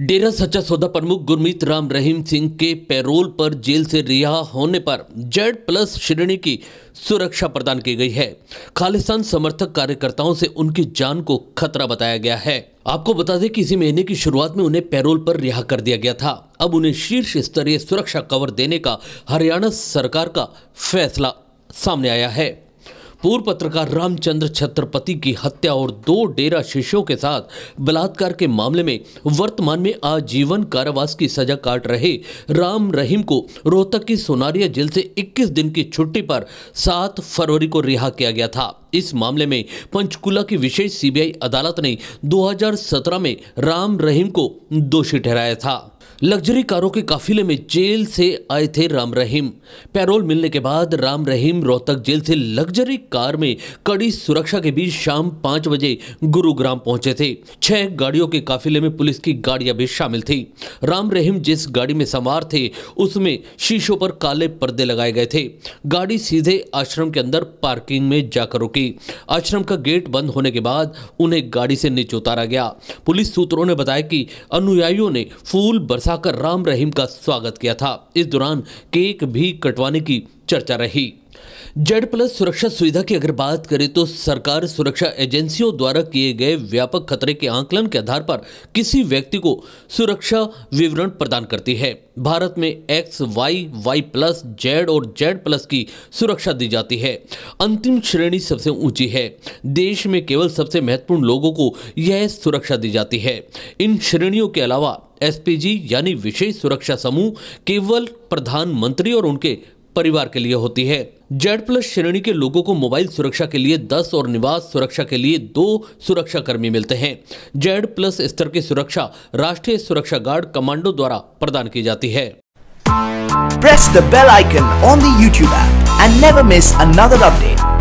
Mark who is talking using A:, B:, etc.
A: डेरा सच्चा सौदा प्रमुख गुरमीत राम रहीम सिंह के पैरोल पर जेल से रिहा होने पर जेड प्लस श्रेणी की सुरक्षा प्रदान की गई है। खालिस्तान समर्थक कार्यकर्ताओं से उनकी जान को खतरा बताया गया है। आपको बता दें कि इसी महीने की शुरुआत में उन्हें पैरोल पर रिहा कर दिया गया था। अब उन्हें शीर्ष स्तरीय सुरक्षा कवर देने का हरियाणा सरकार का फैसला सामने आया है। पूर्व पत्रकार रामचंद्र छत्रपति की हत्या और दो डेरा शिष्यों के साथ बलात्कार के मामले में वर्तमान में आजीवन कारावास की सजा काट रहे राम रहीम को रोहतक की सोनारिया जेल से 21 दिन की छुट्टी पर 7 फरवरी को रिहा किया गया था। इस मामले में पंचकुला की विशेष सीबीआई अदालत ने 2017 में राम रहीम को दोषी ठहराया था। लग्जरी कारों के काफिले में जेल से आए थे राम रहीम। पैरोल मिलने के बाद राम रहीम रोहतक जेल से लग्जरी कार में कड़ी सुरक्षा के बीच शाम पाँच बजे गुरुग्राम पहुँचे थे। छह गाड़ियों के काफिले में पुलिस की गाड़ियाँ भी शामिल थी। राम रहीम जिस गाड़ी में सवार थे, उसमें शीशों पर काले पर्दे लगाए गए थे। गाड़ी सीधे आश्रम के अंदर पार्किंग में जाकर रुकी। आश्रम का गेट बंद होने के बाद उन्हें गाड़ी से नीचे उतारा गया। पुलिस सूत्रों ने बताया कि अनुयायियों ने फूल बरसाकर राम रहीम का स्वागत किया था। इस दौरान केक भी कटवाने की चर्चा रही। जेड प्लस सुरक्षा सुविधा की अगर बात करें तो सरकार सुरक्षा एजेंसियों द्वारा किए गए व्यापक खतरे के आंकलन के आधार पर किसी व्यक्ति को सुरक्षा विवरण प्रदान करती है। भारत में X, Y Y plus, Z और जेड प्लस की सुरक्षा दी जाती है। अंतिम श्रेणी सबसे ऊँची है। देश में केवल सबसे महत्वपूर्ण लोगों को यह सुरक्षा दी जाती है। इन श्रेणियों के अलावा एसपीजी यानी विशेष सुरक्षा समूह, केवल प्रधानमंत्री और उनके परिवार के लिए होती है। जेड प्लस श्रेणी के लोगों को मोबाइल सुरक्षा के लिए 10 और निवास सुरक्षा के लिए दो सुरक्षा कर्मी मिलते हैं। जेड प्लस स्तर की सुरक्षा राष्ट्रीय सुरक्षा गार्ड कमांडो द्वारा प्रदान की जाती है।
B: Press the bell icon on YouTube and never miss another update.